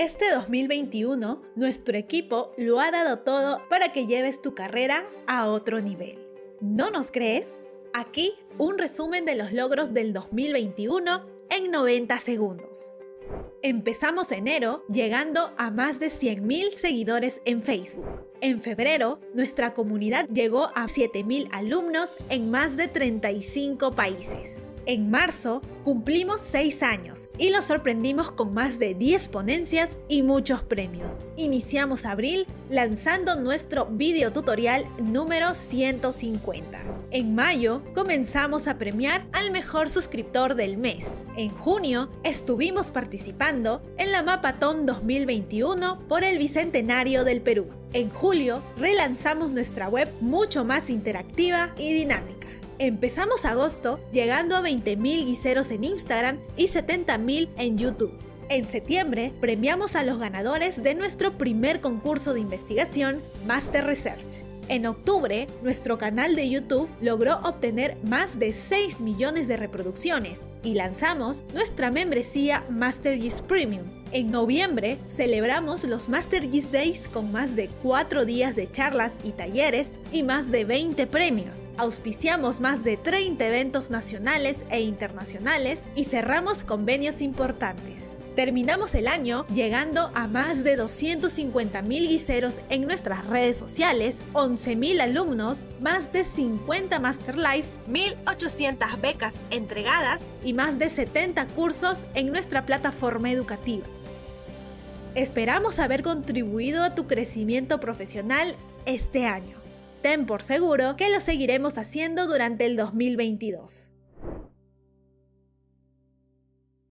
Este 2021, nuestro equipo lo ha dado todo para que lleves tu carrera a otro nivel. ¿No nos crees? Aquí un resumen de los logros del 2021 en 90 segundos. Empezamos enero llegando a más de 100.000 seguidores en Facebook. En febrero, nuestra comunidad llegó a 7.000 alumnos en más de 35 países. En marzo cumplimos 6 años y los sorprendimos con más de 10 ponencias y muchos premios. Iniciamos abril lanzando nuestro video tutorial número 150. En mayo comenzamos a premiar al mejor suscriptor del mes. En junio estuvimos participando en la Mapatón 2021 por el Bicentenario del Perú. En julio relanzamos nuestra web mucho más interactiva y dinámica. Empezamos agosto llegando a 20.000 guiseros en Instagram y 70.000 en YouTube. En septiembre premiamos a los ganadores de nuestro primer concurso de investigación, Master Research. En octubre, nuestro canal de YouTube logró obtener más de 6 millones de reproducciones y lanzamos nuestra membresía Master Premium, en noviembre celebramos los Master Gist Days con más de 4 días de charlas y talleres y más de 20 premios. Auspiciamos más de 30 eventos nacionales e internacionales y cerramos convenios importantes. Terminamos el año llegando a más de 250.000 guiseros en nuestras redes sociales, 11.000 alumnos, más de 50 Master Life, 1.800 becas entregadas y más de 70 cursos en nuestra plataforma educativa. Esperamos haber contribuido a tu crecimiento profesional este año. Ten por seguro que lo seguiremos haciendo durante el 2022.